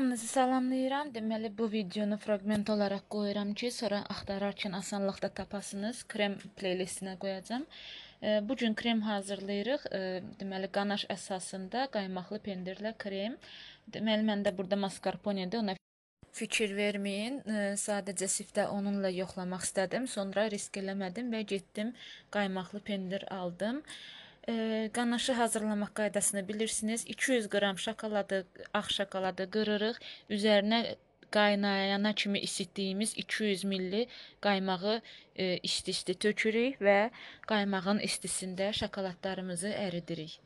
Hamınızı salamlayıram. Deməli bu videonu fraqment olaraq qoyuram ki, sonra axtararkən asanlıqda tapasınız. Krem playlistinə qoyacağam. E, Bu gün krem hazırlayırıq. E, Deməli qanaş əsasında qaymaqlı pendirlə krem. Deməli məndə burada mascarponedir. Ona fikir verməyin. E, Sadəcə sifdə onunla yoxlamaq istədim. Sonra risk eləmədim və getdim qaymaqlı pendir aldım. E, qanaşı hazırlamaq qaydasını bilirsiniz. 200 qram şokoladı, ağ şokoladı qırırıq. Üzərinə qaynayana kimi isitdiyimiz 200 milli qaymağı e, isti-isti tökürük və qaymağın istisində şokoladlarımızı əridirik.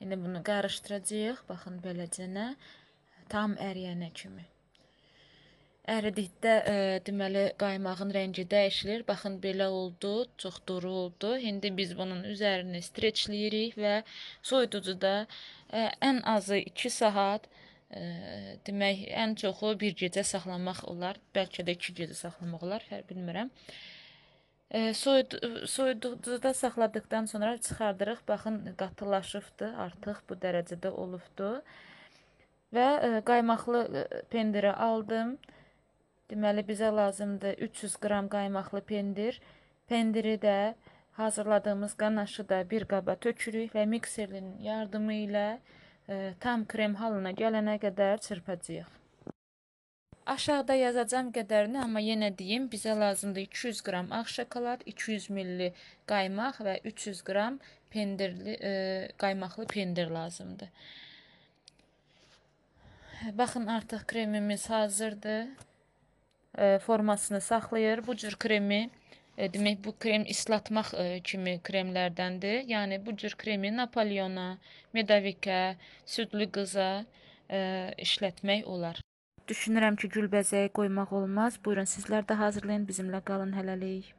İndi bunu qarışdıracağıq. Baxın beləcənə tam əriyənə kimi. Əridikdə e, deməli qaymağın rəngi dəyişilir. Baxın belə oldu, çox duru oldu. İndi biz bunun üzərini streçləyirik və soyuducuda e, ən azı 2 saat e, demək ən çoxu bir gecə saxlamaq olar. Bəlkə də 2 gecə saxlamaq olar, hər bilmirəm. E, soyud soyuducuda saxladıkdan sonra çıxardırıq. Baxın qatılaşıbdı, artıq bu dərəcədə olubdu. Və e, qaymaqlı e, pendiri aldım. Deməli bizə lazımdır 300 qram qaymaqlı pendir. Pendiri də hazırladığımız qanaşı da bir qaba tökürük və mikserin yardımı ilə e, tam krem halına gələnə qədər çırpacağıq. Aşağıda yazacağım qədərini, amma yenə deyim, bizə lazımdır 200 qram ağ şokolad, 200 milli qaymaq və 300 qram pendirli e, qaymaqlı pendir lazımdır. Baxın artıq kremimiz hazırdır formasını saxlayır. Bu cür kremi e, demək bu krem islatmaq e, kimi kremlərdəndir. Yəni bu cür kremi Napoleona, Medavikə, südlü qıza e, işlətmək olar. Düşünürəm ki, gülbəzəyi qoymaq olmaz. Buyurun sizlər də hazırlayın, bizimlə qalın hələlik.